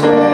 Soul.